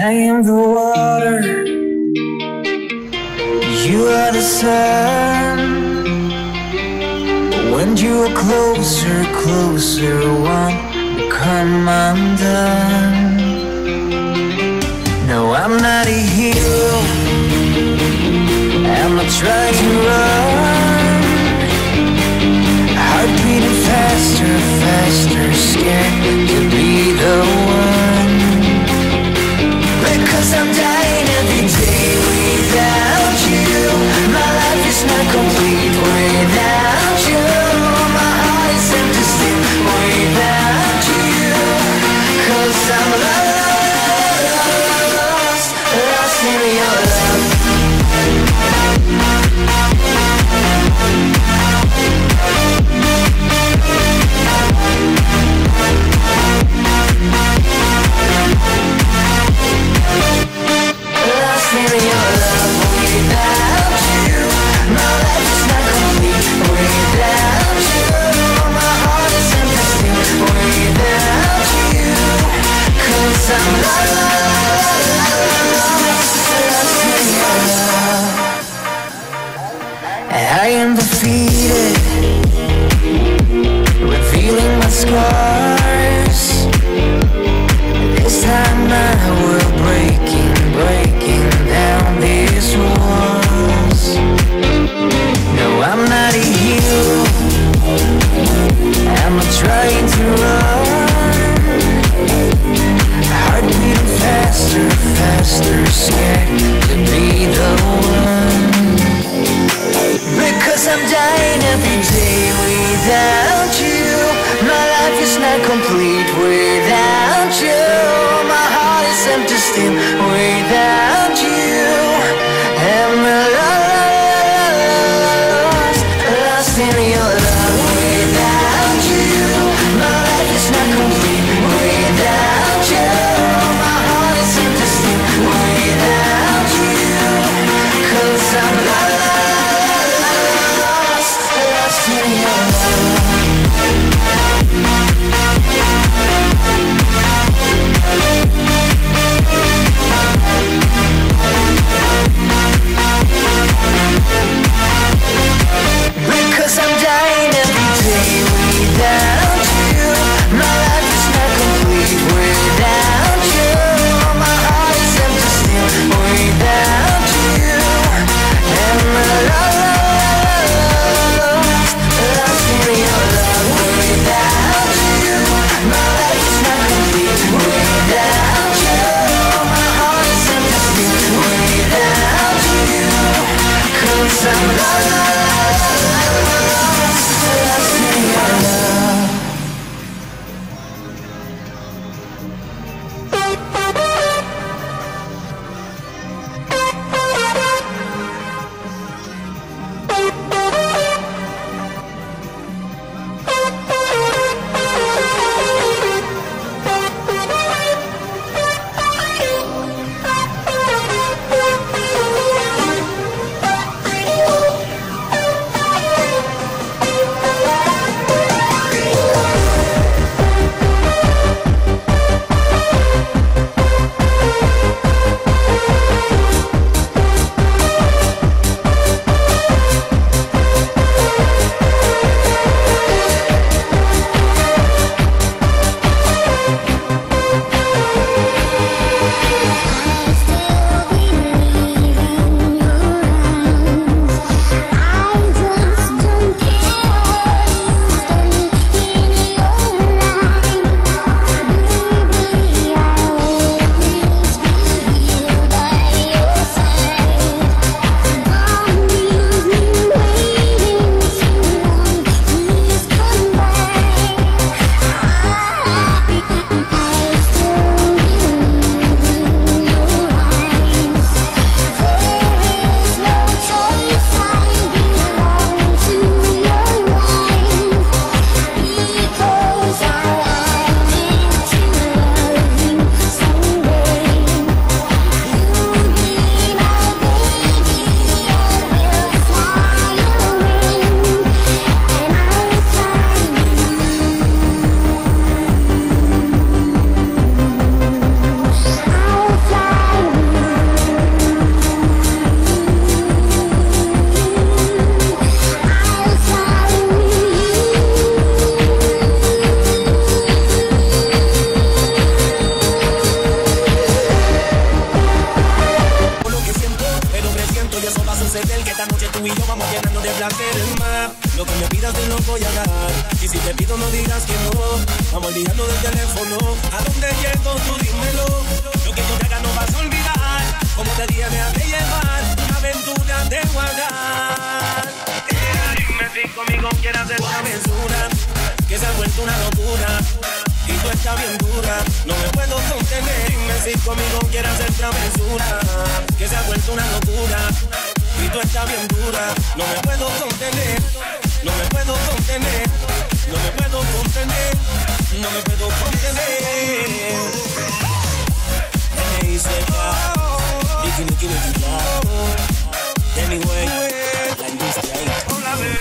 I am the water, you are the sun. When you are closer, closer, one come undone. No, I'm not a hero. I'm not trying. am defeated. complete without you. My heart is empty still without. Digas que no. Vamos lidiando del teléfono. ¿A dónde llego? Tú dímelo. Lo que yo te haga no vas a olvidar. Como te dije, me de llevar una aventura de guardar. Dime si conmigo quieres hacer una aventura. Que se ha vuelto una locura. Y tú estás bien dura, no me puedo contener. Dime si conmigo quieres hacer travesura. Que se ha vuelto una locura. Y tú estás bien dura, no me puedo contener. No me puedo contener. No me puedo contener. No me puedo contener. Me dice ya. Nicky, Nicky, Nicky, ya. Anyway, like this day. Hola, bebé.